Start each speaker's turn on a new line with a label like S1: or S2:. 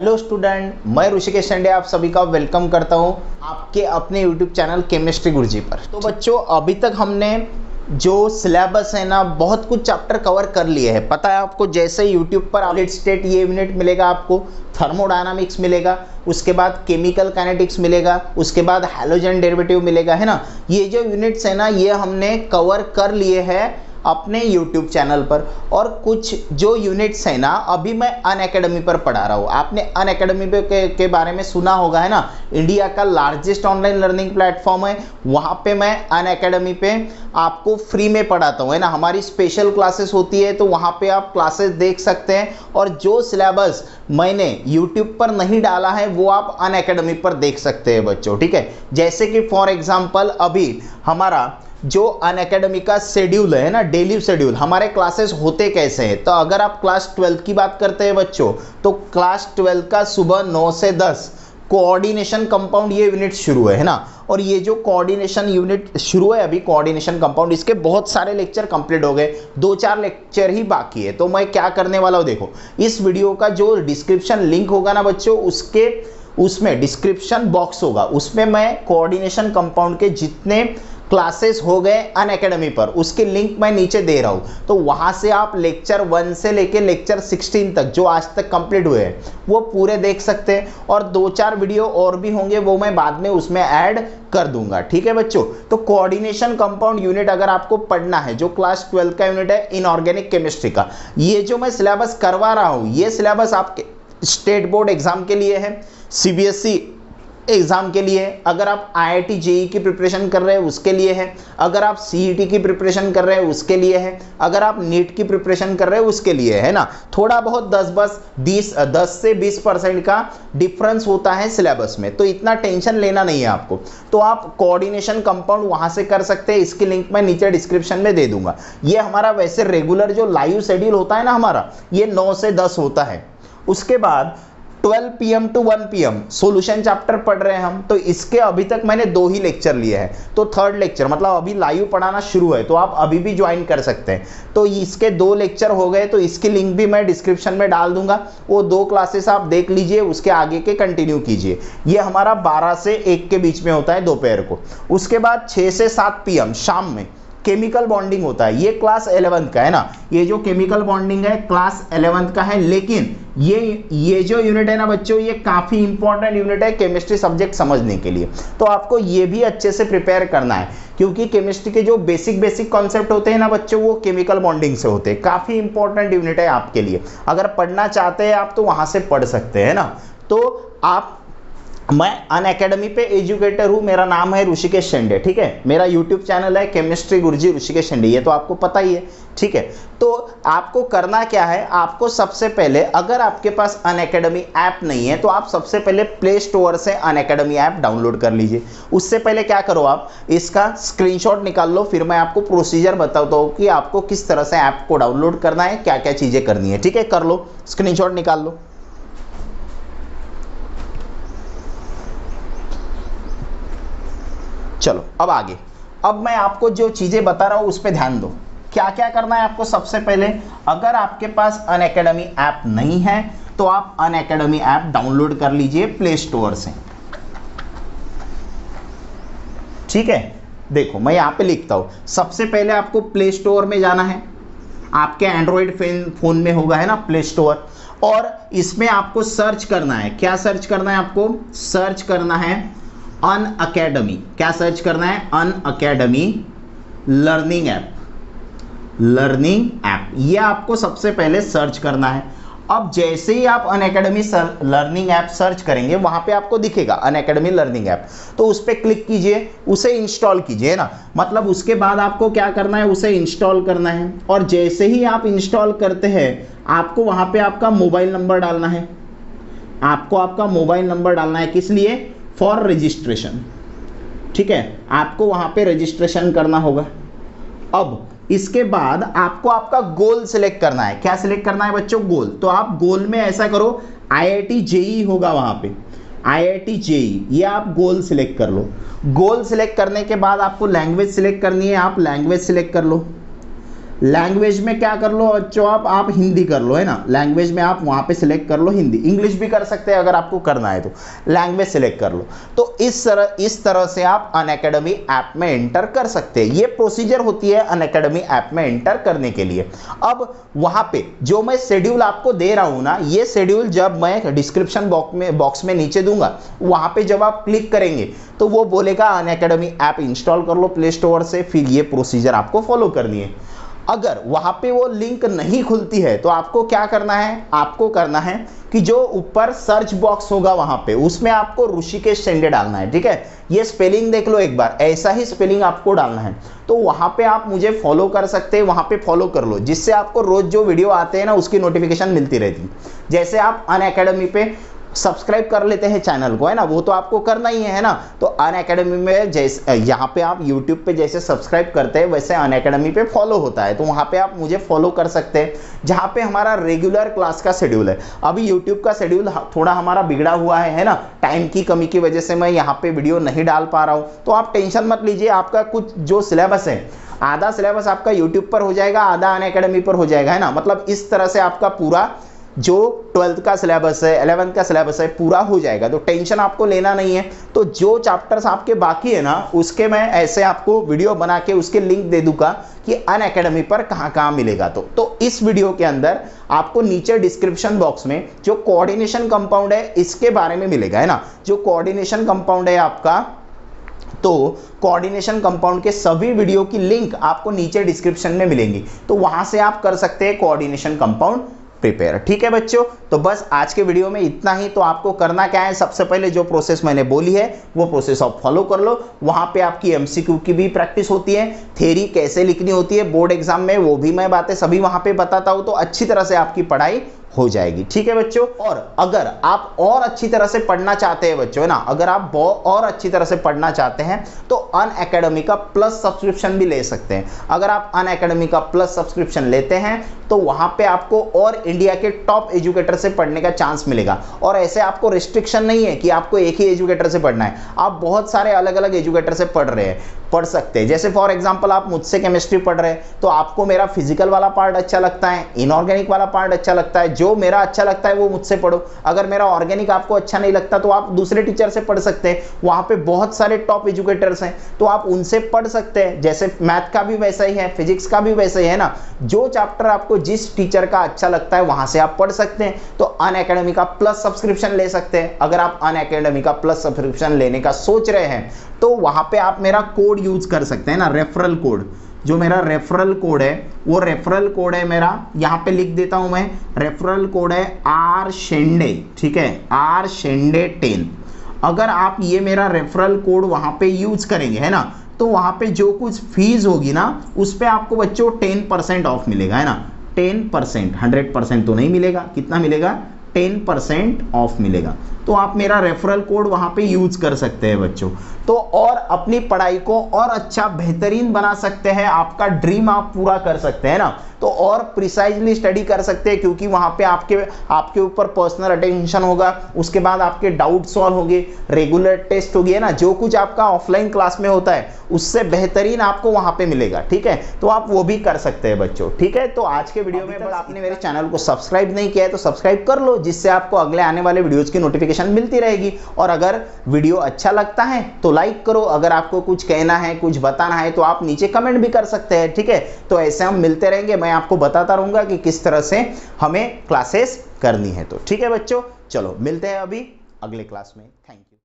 S1: Hello student मैं Rishikesh Sunday आप सभी का वेलकम करता हूँ आपके अपने यूट्यूब चैनल केमिस्ट्री गुरुजी पर। तो बच्चों, अभी तक हमने जो सिलेबस है ना, बहुत कुछ चैप्टर कवर कर लिए हैं। पता है आपको, जैसे यूट्यूब पर अपडेट स्टेट ये यूनिट मिलेगा आपको थर्मोडायनामिक्स मिलेगा, उसके बाद केमिकल काइनेटिक्स मिलेगा, उसके बाद हैलोजन डेरिवेटिव मिलेगा, है ना? ये जो यूनिट्स है ना, ये हमने कवर कर लिए हैं। अपने YouTube चैनल पर और कुछ जो यूनिट्स हैं ना अभी मैं अन अकेडमी पर पढ़ा रहा हूँ। आपने अन अकेडमी के, के बारे में सुना होगा है ना? इंडिया का लार्जेस्ट ऑनलाइन लर्निंग प्लेटफॉर्म है। वहाँ पे मैं अन अकेडमी पे आपको फ्री में पढ़ाता हूँ है ना? हमारी स्पेशल क्लासेस होती है तो वहाँ पे आप क्लासेस देख सकते हैं। और जो सिलेबस मैंने यूट्यूब पर नहीं डाला है वो आप अन अकेडमी पर देख सकते हैं बच्चों ठीक है? जैसे कि फॉर एग्ज़ाम्पल अभी हमारा जो अन अकेडमी का शेड्यूल है ना डेली शेड्यूल हमारे क्लासेस होते कैसे हैं? तो अगर आप क्लास ट्वेल्थ की बात करते हैं बच्चों तो क्लास ट्वेल्थ का सुबह नौ से दस कोऑर्डिनेशन कंपाउंड ये यूनिट शुरू है ना? और ये जो कोऑर्डिनेशन यूनिट शुरू है, अभी कोऑर्डिनेशन कंपाउंड इसके बहुत सारे लेक्चर कंप्लीट हो गए, दो चार लेक्चर ही बाकी है। तो मैं क्या करने वाला हूँ, देखो, इस वीडियो का जो डिस्क्रिप्शन लिंक होगा ना बच्चों, उसके, उसमें डिस्क्रिप्शन बॉक्स होगा, उसमें मैं कोऑर्डिनेशन कंपाउंड के जितने क्लासेस हो गए अन अकेडमी पर। उसके लिंक मैं नीचे दे रहा हूँ। तो वहाँ से आप लेक्चर वन से लेके लेक्चर सिक्सटीन तक, जो आज तक कंप्लीट हुए हैं, वो पूरे देख सकते हैं और दो चार वीडियो और भी होंगे, वो मैं बाद में उसमें ऐड कर दूँगा। ठीक है बच्चों? तो कोऑर्डिनेशन कंपाउंड यूनिट अगर आपको पढ़ना है, जो क्लास ट्वेल्थ का यूनिट है इनऑर्गेनिक केमिस्ट्री का, ये जो मैं सिलेबस करवा रहा हूँ, ये सिलेबस आपके स्टेट बोर्ड एग्ज़ाम के लिए है सीबीएसई एग्ज़ाम के लिए, अगर आप आई आई जेई की प्रिपरेशन कर रहे हैं, उसके लिए है। अगर आप सी ई टी की प्रिपरेशन कर रहे हैं, उसके लिए है। अगर आप नीट की प्रिपरेशन कर रहे हैं, उसके लिए है ना। थोड़ा बहुत दस बस, बीस, दस से बीस परसेंट का डिफरेंस होता है सिलेबस में। तो इतना टेंशन लेना नहीं है आपको। तो आप कोऑर्डिनेशन कंपाउंड वहाँ से कर सकते हैं। इसकी लिंक मैं नीचे डिस्क्रिप्शन में दे दूँगा। ये हमारा वैसे रेगुलर जो लाइव शेड्यूल होता है ना हमारा, ये नौ से दस होता है। उसके बाद 12 PM to 1 PM solution chapter पढ़ रहे हैं हम तो इसके अभी तक मैंने दो ही लेक्चर लिए हैं। तो थर्ड लेक्चर मतलब अभी लाइव पढ़ाना शुरू है तो आप अभी भी ज्वाइन कर सकते हैं। तो इसके दो लेक्चर हो गए तो इसकी लिंक भी मैं डिस्क्रिप्शन में डाल दूँगा। वो दो क्लासेस आप देख लीजिए, उसके आगे के कंटिन्यू कीजिए। ये हमारा बारह से एक के बीच में होता है दोपहर को। उसके बाद छः से सात पी शाम में। केमिकल बॉन्डिंग होता है। ये क्लास एलेवंथ का है ना? ये जो केमिकल बॉन्डिंग है क्लास एलेवंथ का है, लेकिन ये ये जो यूनिट है ना बच्चों, ये काफ़ी इंपॉर्टेंट यूनिट है केमिस्ट्री सब्जेक्ट समझने के लिए। तो आपको ये भी अच्छे से प्रिपेयर करना है, क्योंकि केमिस्ट्री के जो बेसिक बेसिक कॉन्सेप्ट होते हैं ना बच्चों, वो केमिकल बॉन्डिंग से होते हैं। काफ़ी इंपॉर्टेंट यूनिट है आपके लिए। अगर पढ़ना चाहते हैं आप तो वहाँ से पढ़ सकते हैं ना। तो आप मैं अन अकेडमी पे एजुकेटर हूँ, मेरा नाम है ऋषिकेश शेंडे, ठीक है? मेरा यूट्यूब चैनल है केमिस्ट्री गुरुजी ऋषिकेश शेंडे ये तो आपको पता ही है, ठीक है? तो आपको करना क्या है, आपको सबसे पहले, अगर आपके पास अन अकेडमी ऐप नहीं है तो आप सबसे पहले प्ले स्टोर से अन अकेडमी ऐप डाउनलोड कर लीजिए। उससे पहले क्या करो आप, इसका स्क्रीनशॉट निकाल लो, फिर मैं आपको प्रोसीजर बताता हूँ कि आपको किस तरह से ऐप को डाउनलोड करना है क्या क्या चीज़ें करनी है, ठीक है? कर लो स्क्रीन निकाल लो चलो अब आगे। अब मैं आपको जो चीज़ें बता रहा हूँ उस पर ध्यान दो। क्या क्या करना है आपको सबसे पहले? अगर आपके पास अन अकेडमी ऐप नहीं है तो आप अन अकेडमी ऐप डाउनलोड कर लीजिए प्ले स्टोर से। ठीक है? देखो, मैं यहाँ पे लिखता हूँ। सबसे पहले आपको प्ले स्टोर में जाना है। आपके एंड्रॉयड फ़ोन में होगा, है ना? प्ले स्टोर और इसमें आपको सर्च करना है। क्या सर्च करना है आपको? सर्च करना है अन अकेडमी। क्या सर्च करना है? Unacademy learning app. Learning app. ये आपको सबसे पहले सर्च करना है। अब जैसे ही आप Unacademy learning app search करेंगे, वहाँ पे आपको दिखेगा अन अकेडमी लर्निंग ऐप। तो उस पर क्लिक कीजिए, उसे इंस्टॉल कीजिए ना? मतलब उसके बाद आपको क्या करना है? उसे इंस्टॉल करना है। और जैसे ही आप इंस्टॉल करते हैं, आपको वहाँ पे आपका मोबाइल नंबर डालना है। आपको आपका मोबाइल नंबर डालना है। किस लिए? फॉर रजिस्ट्रेशन ठीक है? आपको वहाँ पे रजिस्ट्रेशन करना होगा। अब इसके बाद आपको आपका गोल सिलेक्ट करना है। क्या सिलेक्ट करना है बच्चों? गोल तो आप गोल में ऐसा करो आईआईटी जेई e होगा वहाँ पे। आईआईटी जेई e, ये आप गोल सिलेक्ट कर लो। गोल सिलेक्ट करने के बाद आपको लैंग्वेज सिलेक्ट करनी है। आप लैंग्वेज सिलेक्ट कर लो। लैंग्वेज में क्या कर लो बच्चों आप आप हिंदी कर लो, है ना? लैंग्वेज में आप वहाँ पे सिलेक्ट कर लो हिंदी। इंग्लिश भी कर सकते हैं अगर आपको करना है तो। लैंग्वेज सिलेक्ट कर लो। तो इस तरह इस तरह से आप अन अकेडमी ऐप में एंटर कर सकते हैं। ये प्रोसीजर होती है अन अकेडमी ऐप में एंटर करने के लिए। अब वहाँ पे जो मैं शेड्यूल आपको दे रहा हूँ ना, ये शेड्यूल जब मैं डिस्क्रिप्शन बॉक्स में बॉक्स में नीचे दूँगा, वहाँ पर जब आप क्लिक करेंगे तो वो बोलेगा अन अकेडमी ऐप इंस्टॉल कर लो प्ले स्टोर से, फिर ये प्रोसीजर आपको फॉलो करनी है। अगर वहाँ पे वो लिंक नहीं खुलती है तो आपको क्या करना है? आपको करना है कि जो ऊपर सर्च बॉक्स होगा वहाँ पे, उसमें आपको ऋषिकेश सेंडे डालना है, ठीक है? ये स्पेलिंग देख लो एक बार, ऐसा ही स्पेलिंग आपको डालना है। तो वहाँ पे आप मुझे फॉलो कर सकते हैं वहाँ पे फॉलो कर लो, जिससे आपको रोज जो वीडियो आते हैं ना, उसकी नोटिफिकेशन मिलती रहती। जैसे आप अन पे सब्सक्राइब कर लेते हैं चैनल को, है ना? वो तो आपको करना ही है ना? तो अन अकेडमी में जैसे यहाँ पे आप यूट्यूब पे जैसे सब्सक्राइब करते हैं, वैसे अन अकेडमी पे फॉलो होता है। तो वहाँ पे आप मुझे फॉलो कर सकते हैं, जहाँ पे हमारा रेगुलर क्लास का शेड्यूल है। अभी यूट्यूब का शेड्यूल थोड़ा हमारा बिगड़ा हुआ है है ना? टाइम की कमी की वजह से मैं यहाँ पे वीडियो नहीं डाल पा रहा हूँ। तो आप टेंशन मत लीजिए, आपका कुछ जो सिलेबस है, आधा सिलेबस आपका यूट्यूब पर हो जाएगा, आधा अन पर हो जाएगा, है ना? मतलब इस तरह से आपका पूरा जो ट्वेल्थ का सिलेबस है एलेवंथ का सिलेबस है, पूरा हो जाएगा। तो टेंशन आपको लेना नहीं है। तो जो चैप्टर्स आपके बाकी है ना, उसके मैं ऐसे आपको वीडियो बना के उसके लिंक दे दूँगा कि अन अकेडमी पर कहाँ कहाँ मिलेगा तो। तो इस वीडियो के अंदर आपको नीचे डिस्क्रिप्शन बॉक्स में जो कोऑर्डिनेशन कंपाउंड है, इसके बारे में मिलेगा, है ना? जो कोऑर्डिनेशन कंपाउंड है आपका तो कोऑर्डिनेशन कंपाउंड के सभी वीडियो की लिंक आपको नीचे डिस्क्रिप्शन में मिलेंगी। तो वहाँ से आप कर सकते हैं कोऑर्डिनेशन कंपाउंड प्रिपेयर ठीक है बच्चों? तो बस आज के वीडियो में इतना ही। तो आपको करना क्या है? सबसे पहले जो प्रोसेस मैंने बोली है, वो प्रोसेस आप फॉलो कर लो। वहाँ पे आपकी एमसीक्यू की भी प्रैक्टिस होती है। थेरी कैसे लिखनी होती है? बोर्ड एग्ज़ाम में वो भी मैं बातें सभी वहाँ पर बताता हूँ। तो अच्छी तरह से आपकी पढ़ाई हो जाएगी। ठीक है बच्चों? और अगर आप और अच्छी तरह से पढ़ना चाहते हैं बच्चों, है ना? अगर आप और अच्छी तरह से पढ़ना चाहते हैं तो अन अकेडमी का प्लस सब्सक्रिप्शन भी ले सकते हैं। अगर आप अन अकेडमी का प्लस सब्सक्रिप्शन लेते हैं तो वहाँ पे आपको और इंडिया के टॉप एजुकेटर से पढ़ने का चांस मिलेगा। और ऐसे आपको रिस्ट्रिक्शन नहीं है कि आपको एक ही एजुकेटर से पढ़ना है। आप बहुत सारे अलग अलग एजुकेटर से पढ़ रहे हैं, पढ़ सकते हैं। जैसे फॉर एग्ज़ाम्पल आप मुझसे केमिस्ट्री पढ़ रहे हैं तो आपको मेरा फ़िज़िकल वाला पार्ट अच्छा लगता है इनऑर्गेनिक वाला पार्ट अच्छा लगता है, जो मेरा अच्छा लगता है वो मुझसे पढ़ो। अगर मेरा ऑर्गेनिक आपको अच्छा नहीं लगता तो आप दूसरे टीचर से पढ़ सकते हैं। वहाँ पे बहुत सारे टॉप एजुकेटर्स हैं तो आप उनसे पढ़ सकते हैं। जैसे मैथ का भी वैसा ही है फिजिक्स का भी वैसा ही है ना। जो चैप्टर आपको जिस टीचर का अच्छा लगता है, वहाँ से आप पढ़ सकते हैं। तो अन का प्लस सब्सक्रिप्शन ले सकते हैं। अगर आप अन का प्लस सब्सक्रिप्शन लेने का सोच रहे हैं तो वहाँ पे आप मेरा कोड यूज़ कर सकते हैं ना रेफरल कोड जो मेरा रेफरल कोड है, वो रेफरल कोड है मेरा, यहाँ पे लिख देता हूँ मैं रेफरल कोड है आर शेंडे ठीक है? आर शेंडे टेन अगर आप ये मेरा रेफरल कोड वहाँ पे यूज़ करेंगे, है ना? तो वहाँ पे जो कुछ फ़ीस होगी ना, उस पर आपको बच्चों टेन परसेंट ऑफ़ मिलेगा, है ना? टेन परसेंट हंड्रेड परसेंट तो नहीं मिलेगा। कितना मिलेगा? टेन परसेंट ऑफ़ मिलेगा। तो आप मेरा रेफरल कोड वहाँ पे यूज़ कर सकते हैं बच्चों। तो और अपनी पढ़ाई को और अच्छा बेहतरीन बना सकते हैं आपका ड्रीम आप पूरा कर सकते हैं ना। तो और प्रिसाइजली स्टडी कर सकते हैं क्योंकि वहाँ पे आपके आपके ऊपर पर्सनल अटेंशन होगा उसके बाद आपके डाउट सॉल्व होंगे रेगुलर टेस्ट होगी है ना। जो कुछ आपका ऑफलाइन क्लास में होता है उससे बेहतरीन आपको वहाँ पे मिलेगा ठीक है? तो आप वो भी कर सकते हैं बच्चों ठीक है? तो आज के वीडियो में आपने मेरे चैनल को सब्सक्राइब नहीं किया है तो सब्सक्राइब कर लो जिससे आपको अगले आने वाले वीडियोज़ की नोटिफिकेशन मिलती रहेगी। और अगर वीडियो अच्छा लगता है तो लाइक करो। अगर आपको कुछ कहना है, कुछ बताना है तो आप नीचे कमेंट भी कर सकते हैं, ठीक है? तो ऐसे हम मिलते रहेंगे। मैं आपको बताता रहूँगा कि किस तरह से हमें क्लासेस करनी है तो ठीक है बच्चों? चलो, मिलते हैं अभी अगले क्लास में। Thank you